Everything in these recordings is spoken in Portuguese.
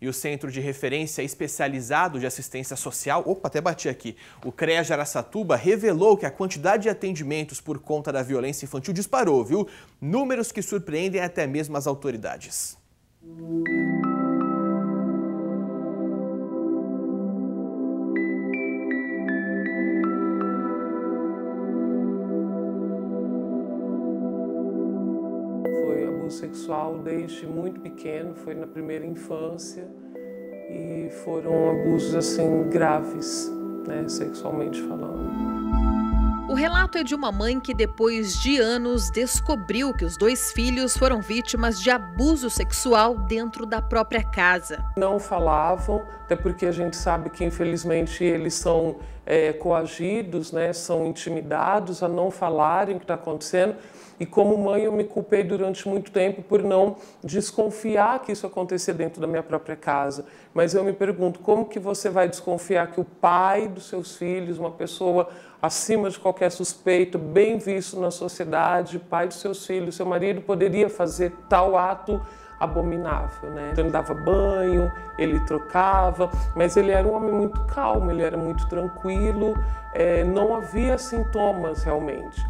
E o Centro de Referência Especializado de Assistência Social, opa, até bati aqui, o CREA de Araçatuba, revelou que a quantidade de atendimentos por conta da violência infantil disparou, viu? Números que surpreendem até mesmo as autoridades. Sexual desde muito pequeno, foi na primeira infância e foram abusos assim graves, né, sexualmente falando. Relato é de uma mãe que, depois de anos, descobriu que os dois filhos foram vítimas de abuso sexual dentro da própria casa. Não falavam, até porque a gente sabe que, infelizmente, eles são é, coagidos, né, são intimidados a não falarem o que está acontecendo. E como mãe, eu me culpei durante muito tempo por não desconfiar que isso acontecia dentro da minha própria casa. Mas eu me pergunto, como que você vai desconfiar que o pai dos seus filhos, uma pessoa acima de qualquer suspeito, bem visto na sociedade, pai dos seus filhos, seu marido, poderia fazer tal ato abominável, né? Então, ele dava banho, ele trocava, mas ele era um homem muito calmo, ele era muito tranquilo, é, não havia sintomas realmente.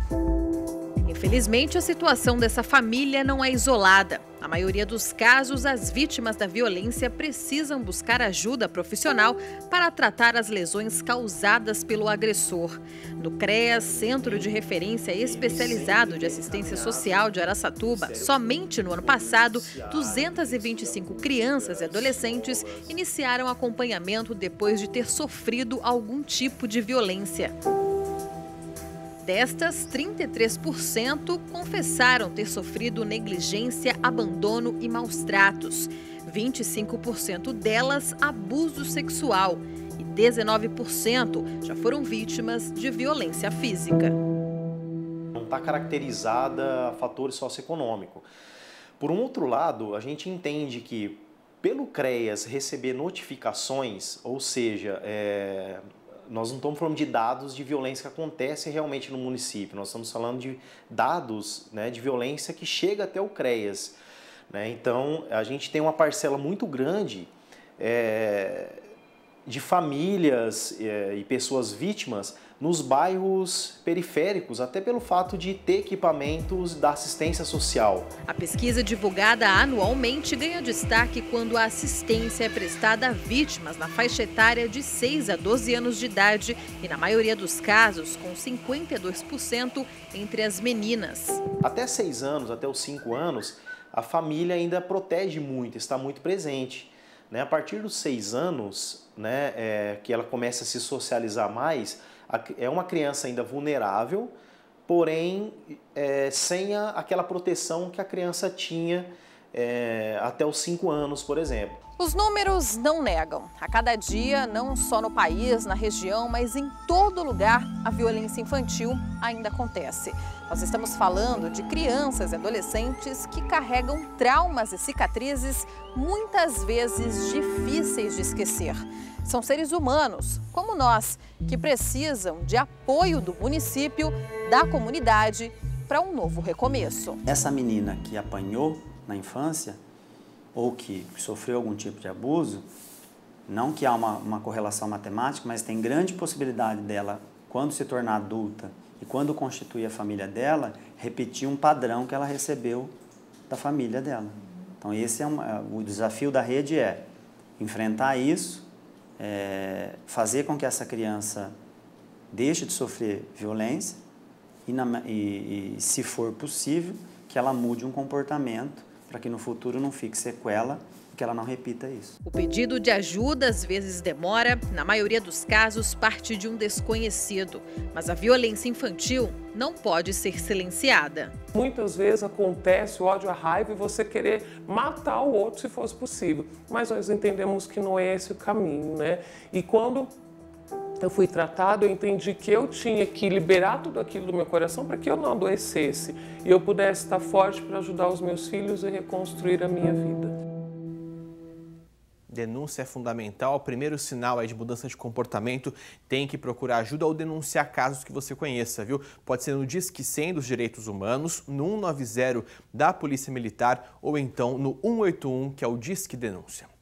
Infelizmente, a situação dessa família não é isolada. Na maioria dos casos, as vítimas da violência precisam buscar ajuda profissional para tratar as lesões causadas pelo agressor. No CREAS, Centro de Referência Especializado de Assistência Social de Araçatuba, somente no ano passado, 225 crianças e adolescentes iniciaram acompanhamento depois de ter sofrido algum tipo de violência. Destas, 33% confessaram ter sofrido negligência, abandono e maus tratos. 25% delas, abuso sexual. E 19% já foram vítimas de violência física. Não está caracterizada a fatores socioeconômicos. Por um outro lado, a gente entende que pelo CREAS receber notificações, ou seja, é, nós não estamos falando de dados de violência que acontece realmente no município, nós estamos falando de dados né, de violência que chega até o CREAS. Né? Então, a gente tem uma parcela muito grande é, de famílias é, e pessoas vítimas nos bairros periféricos, até pelo fato de ter equipamentos da assistência social. A pesquisa divulgada anualmente ganha destaque quando a assistência é prestada a vítimas na faixa etária de 6 a 12 anos de idade e, na maioria dos casos, com 52% entre as meninas. Até 6 anos, até os 5 anos, a família ainda protege muito, está muito presente. Né? A partir dos 6 anos, né, é, que ela começa a se socializar mais, é uma criança ainda vulnerável, porém é, sem a, aquela proteção que a criança tinha é, até os 5 anos, por exemplo. Os números não negam. A cada dia, não só no país, na região, mas em todo lugar, a violência infantil ainda acontece. Nós estamos falando de crianças e adolescentes que carregam traumas e cicatrizes muitas vezes difíceis de esquecer. São seres humanos, como nós, que precisam de apoio do município, da comunidade, para um novo recomeço. Essa menina que apanhou na infância, ou que sofreu algum tipo de abuso, não que há uma, uma correlação matemática, mas tem grande possibilidade dela, quando se tornar adulta e quando constituir a família dela, repetir um padrão que ela recebeu da família dela. Então esse é o desafio da rede é enfrentar isso, é, fazer com que essa criança deixe de sofrer violência e, na, e, e se for possível, que ela mude um comportamento para que no futuro não fique sequela e que ela não repita isso. O pedido de ajuda às vezes demora, na maioria dos casos parte de um desconhecido, mas a violência infantil não pode ser silenciada. Muitas vezes acontece o ódio, a raiva e você querer matar o outro se fosse possível, mas nós entendemos que não é esse o caminho, né? E quando eu fui tratado, eu entendi que eu tinha que liberar tudo aquilo do meu coração para que eu não adoecesse e eu pudesse estar forte para ajudar os meus filhos e reconstruir a minha vida. Denúncia é fundamental. O primeiro sinal de mudança de comportamento tem que procurar ajuda ou denunciar casos que você conheça, viu? Pode ser no Disque 100 dos Direitos Humanos, no 190 da Polícia Militar ou então no 181, que é o Disque Denúncia.